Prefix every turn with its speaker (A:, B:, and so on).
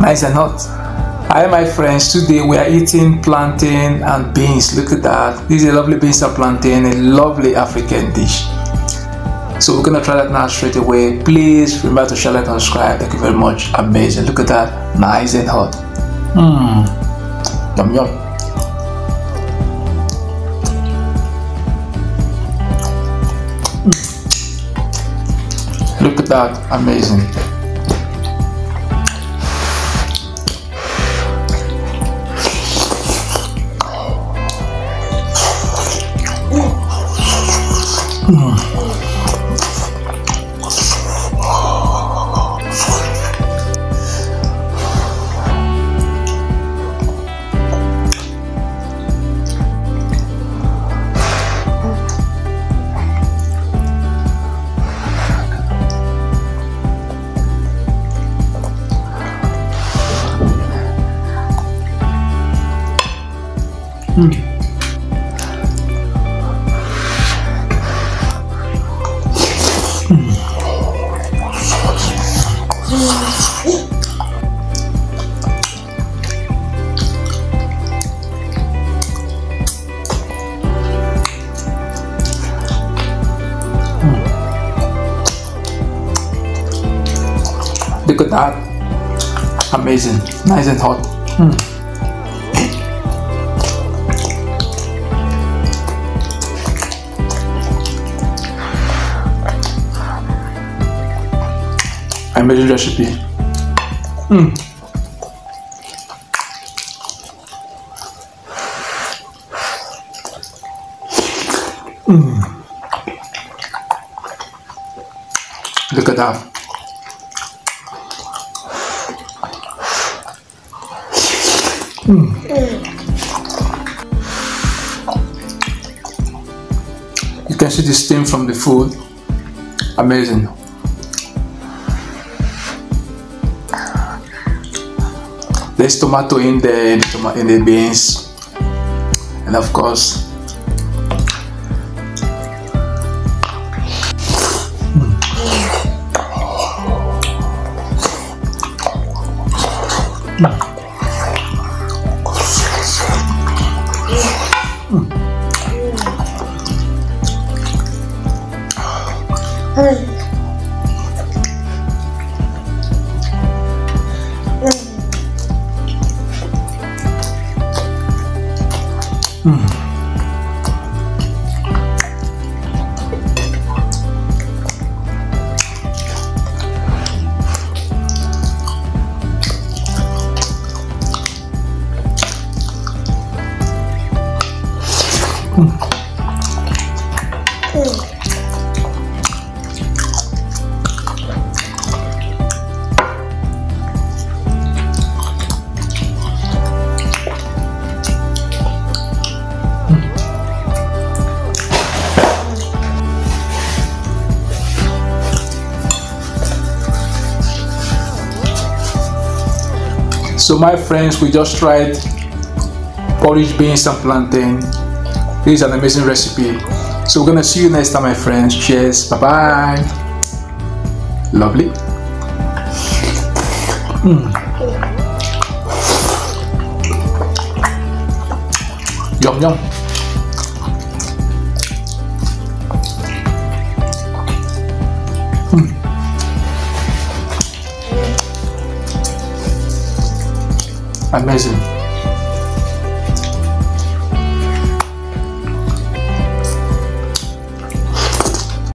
A: Nice and hot. Hi my friends, today we are eating plantain and beans. Look at that. This is a lovely beans and plantain, a lovely African dish. So we're gonna try that now straight away. Please remember to share, like, and subscribe. Thank you very much. Amazing. Look at that. Nice and hot. Mmm. Yum yum. Mm. Look at that. Amazing. Mm. Look at that. Amazing. Nice and hot. Mm. Amazing recipe. Mm. Mm. Look at that. Mm. You can see the steam from the food. Amazing. There's tomato in the in the beans, and of course. Mm. 음. 음. So my friends, we just tried porridge beans and plantain. This is an amazing recipe. So we're gonna see you next time, my friends. Cheers. Bye bye. Lovely. Mm. Yum yum. Amazing.